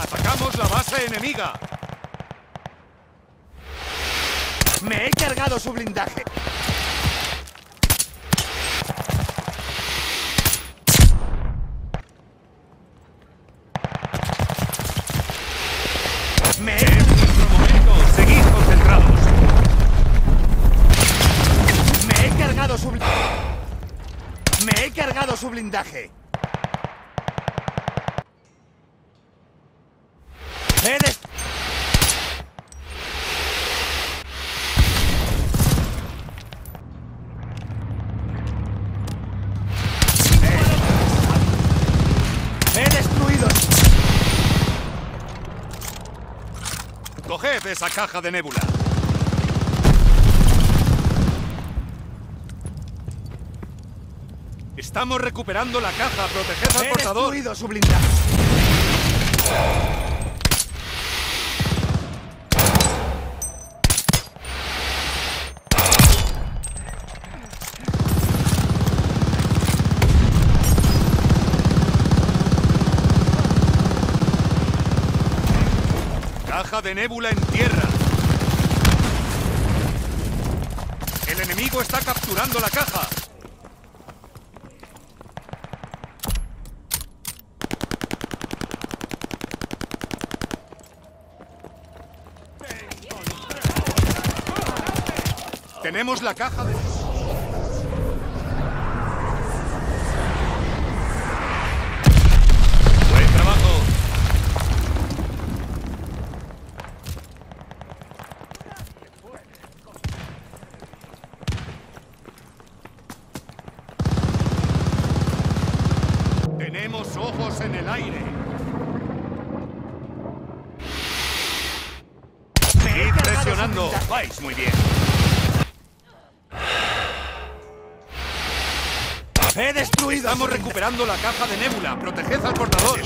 Atacamos la base enemiga. Me he cargado su blindaje. Me he... Es nuestro momento. Seguid concentrados. Me he cargado su blindaje. Me he cargado su blindaje. He des- He destruido. Coged esa caja de nébula. Estamos recuperando la caja. Proteged al He portador. destruido su blindaje. Caja de nébula en tierra. El enemigo está capturando la caja. Tenemos la caja de... Ojos en el aire. Presionando. Vais muy bien. He destruido. Estamos recuperando la caja de nébula. Proteged al portador.